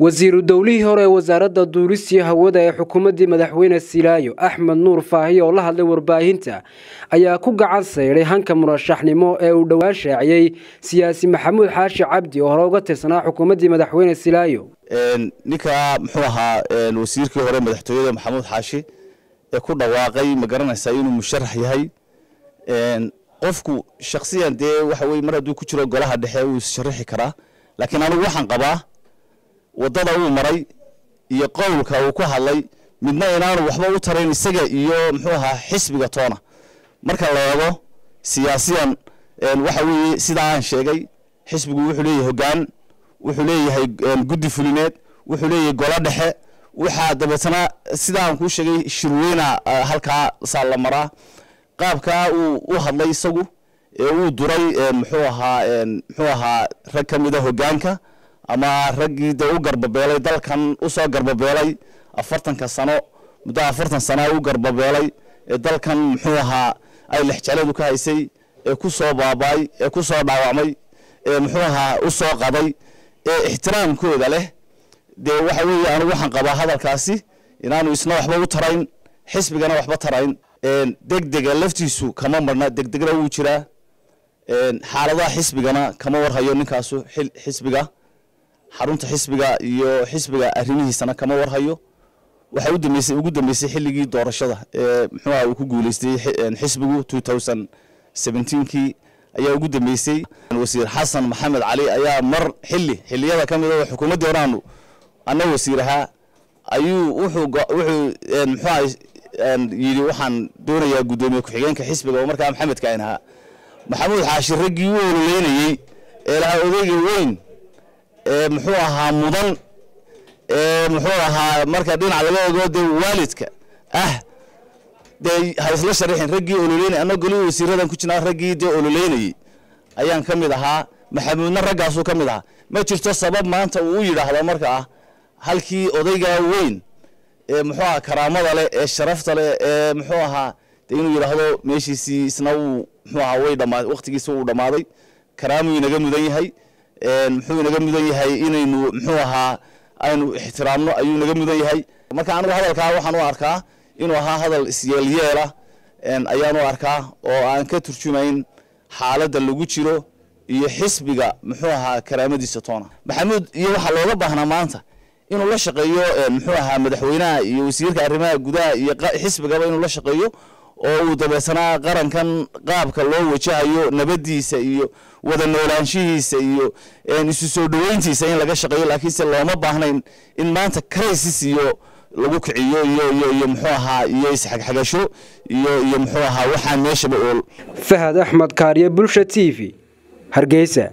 wasiiru dowlihii hore ee wasaaradda duulistii hawada ee xukuumaddii madaxweyne silaayo axmed nuur faahiye oo la hadlay warbaahinta ayaa ku gacan sayday hanka murashaxnimo ee uu dhowaan shaaciyey siyaasi maxamuud xaashi cabdi oo hore uga tirsanaa xukuumaddii madaxweyne silaayo. Ninka muxuu ahaa wasiirkii hore madaxtooyada maxamuud xaashi ee ku dhawaaqay ma garanaysaa inuu musharax yahay. Qofku shaksiyan dee waxa weye mar hadduu ku jiro golaha dhexe wuu sharaxi karaa laakiin anigu waxaan qabaa waddada uu maray iyo qowlka uu ku hadlay midna inaanu waxba u tarayn isaga iyo muxuu ahaa xisbiga toona. Marka la eego siyaasiyan waxa weeye sidaa aan sheegay xisbigu wuxuu leeyahay hoggaan wuxuu leeyahay guddi fulineed wuxuu leeyahay golo dhexe. Waxaa dabeetana sidaan kuu sheegay shirweyna halkaa saa la maraa. Qaabkaa uu u hadlay isagu ee uu duray muxuu ahaa muxuu ahaa rag ka mida hoggaanka ama raggii dee u garbabeelay dalkan u soo garbabeelay afartanka sano muddo afartan sana u garbabeelay ee dalkan muxuu ahaa ay lexjaleedu ka haysay ee ku soo baabaay ee ku soo dhaawacmay ee muxuu ahaa u soo qaday ee ixtiraamkooda leh. Dee waxa weeye anigu waxaan qabaa hadalkaasi inaanu isna waxba u tarayn xisbigana waxba tarayn. Degdega laftiisu kama marna degdegna wuu jiraa. Xaaladaha xisbigana kama warhayo ninkaasu xisbiga xarunta xisbiga iyo xisbiga arrimihiisana kama warhayo. Waxaa udambeysay ugu dambeysay xilligii doorashada ee muxuuaha uu ku guuleystay xisbigu two thousand seventeenkii ayaa ugu dambeysay. Wasiir xasan maxamed cali ayaa mar xilli xilliyada ka mid a xukuumaddii horaanu ana wasiir ahaa ayuu wuxuu wuxuu muxuuaha yidhi waxaan doonayaa guddoomiye ku-xigeenka xisbiga oo markaa maxamedka ayn ahaa. Maxamuud xaashi raggii u ololeynayey ee lahaa odayga weyn muxuu ahaa mudan muxuu ahaa marka dhinac laga ego dee waalidka. Ah dee ha isla raggii ololeynay golihii wasiiradan ku jirnaa raggii dee ololeynayey ayaan ka mid ahaa. Maxamuudna raggaasuu ka mid ahaa. Ma jirto sabab maanta uu u yidhaahdo marka ah halkii odaygaa weyn ee muxuu ahaa karaamada leh ee sharafta leh ee muxuu ahaa de inuu yidhaahdo meeshiisii isna wuu muxuu ahaa way dhamaa waqtigiisa wuu dhammaaday. Karaamuu inaga mudan yahay muxuu inaga mudan yahay inaynu muxuu ahaa aynu ixtiraamno ayuu inaga mudan yahay. Marka anigu hadalkaa waxaan u arkaa inuu ahaa hadal isyeelyeela ayaan u arkaa oo aan ka turjumayn xaaladda lagu jiro iyo xisbiga muxuu ahaa karaamadiisa toona. Maxamuud iyo waxaa looga baahnaa maanta inuu la shaqeeyo muxuu ahaa madaxweynaha iyo wasiirka arrimaha gudaha iyo xisbigaba inuu la shaqeeyo oo uu dabeetana qarankan qaabka loo wajahayo nabadiisa iyo wada noolaanshihiisa iyo isu soo dhoweyntiisa in laga shaqeeyo laakiinse looma baahnayn in maanta crisis iyo lagu kiciyo iyo iyo iyo muxuu ahaa iyo isxagxagasho iyo iyo muxuu ahaa waxaan meeshaba ool. Fahad axmed kaariye bulsha t v hargeysa